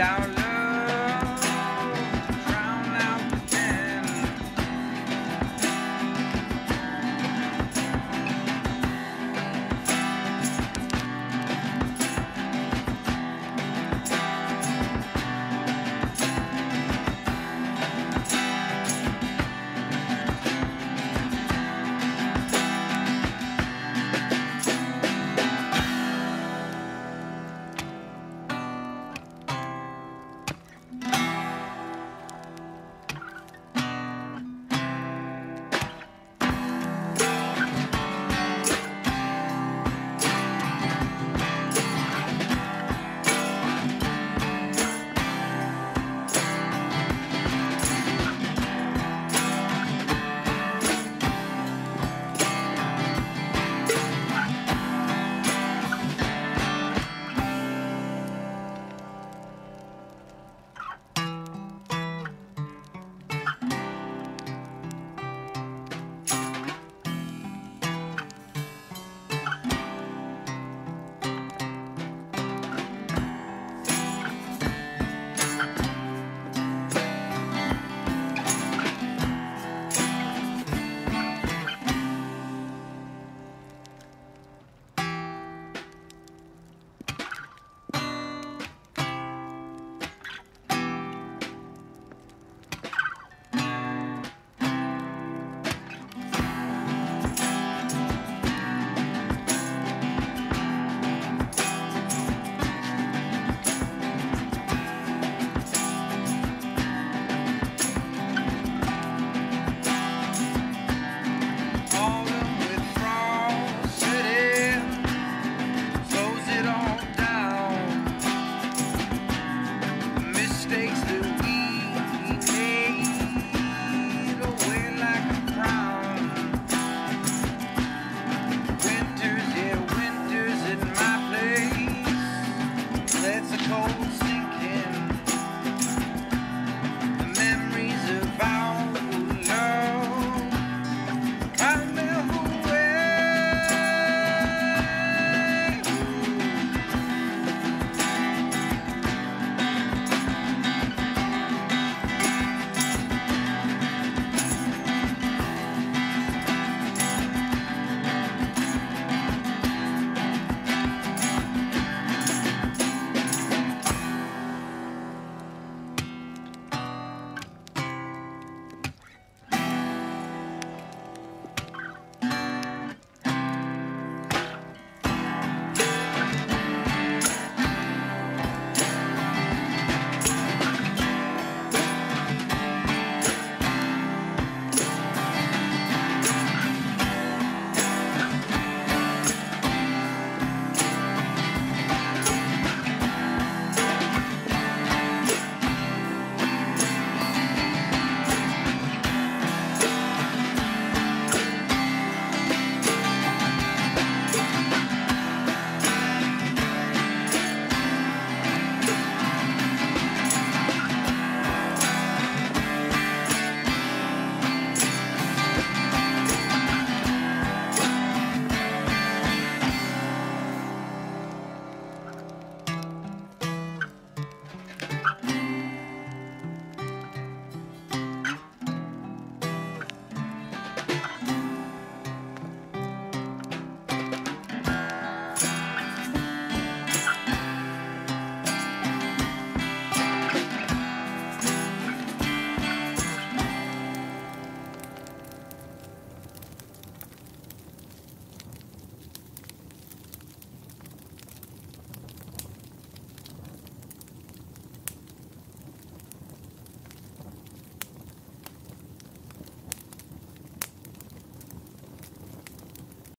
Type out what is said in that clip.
our